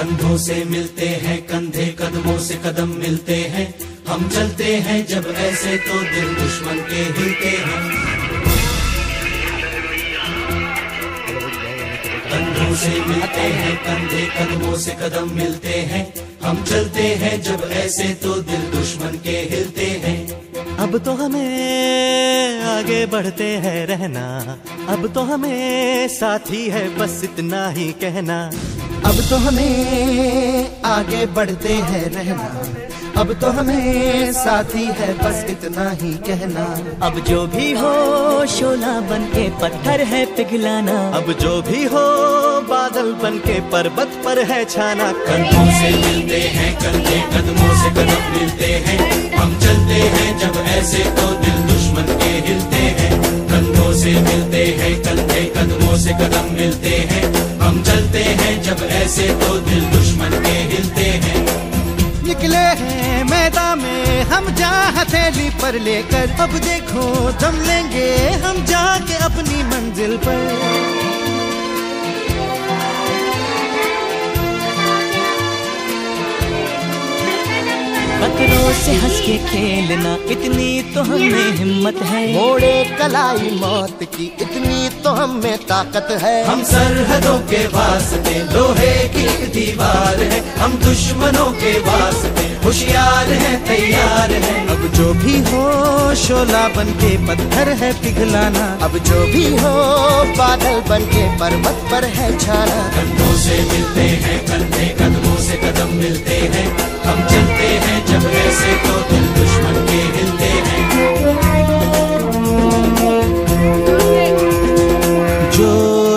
कंधों से मिलते हैं, कंधे कदमों से कदम मिलते हैं। हम चलते हैं जब ऐसे तो दिल दुश्मन के हिलते हैं। कंधों से मिलते हैं, कंधे कदमों से कदम मिलते हैं। हम चलते हैं जब ऐसे तो दिल दुश्मन के हिलते हैं। अब तो हमें आगे बढ़ते हैं रहना। अब तो हमें साथी है बस इतना ही कहना। अब तो हमें आगे बढ़ते हैं रहना। अब तो हमें साथी है बस इतना ही कहना। अब जो भी हो शोला बन के पत्थर है पिघलाना। अब जो भी हो बादल बन के पर्वत पर है छाना। कंधों से मिलते हैं कंधे कदमों से कदम मिलते हैं। हम चलते हैं जब ऐसे तो दिल दुश्मन के हिलते हैं। कंधों से मिलते हैं कंधे कदमों से कदम मिलते हैं। हम चलते हैं जब ऐसे तो दिल दुश्मन के हिलते हैं। निकले हैं मैदान में, हम जा हथेली पर लेकर। अब देखो जम लेंगे हम जाके अपनी मंजिल पर। खतरों से हंस के खेलना इतनी तो हमें हिम्मत है। मोड़े कलाई मौत की इतनी तो हमें ताकत है। हम सरहदों के वास्ते लोहे की दीवार है। हम दुश्मनों के वास्ते होशियार हैं तैयार हैं। अब जो भी हो शोला बन के पत्थर है पिघलाना। अब जो भी हो बादल बन के पर्वत पर है छाना। कंधों से मिलते हैं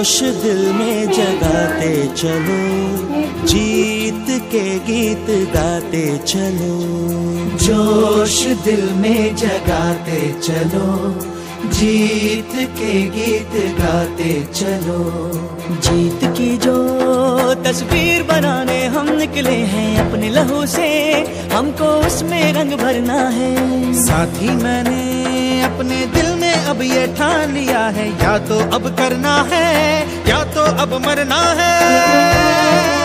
जोश दिल में जगाते चलो, जीत के गीत गाते चलो। जोश दिल में जगाते चलो, जीत के गीत गाते चलो। जीत की जो तस्वीर बनाने हम निकले हैं अपने लहू से, हमको उसमें रंग भरना है। साथ ही मैंने अपने दिल में अब ये ठान लिया है। या तो अब करना है, या तो अब मरना है।